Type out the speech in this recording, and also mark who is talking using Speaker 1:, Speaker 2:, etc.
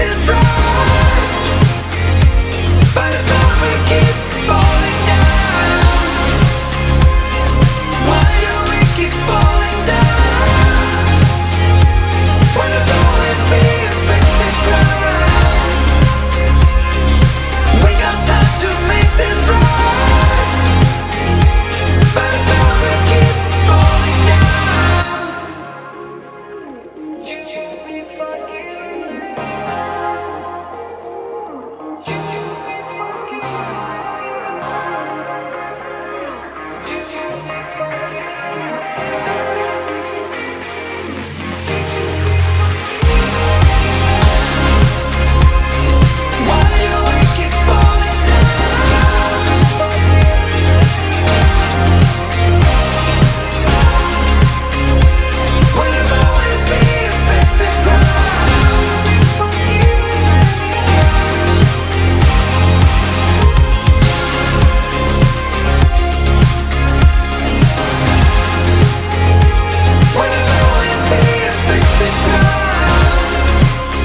Speaker 1: It's wrong. By the time we get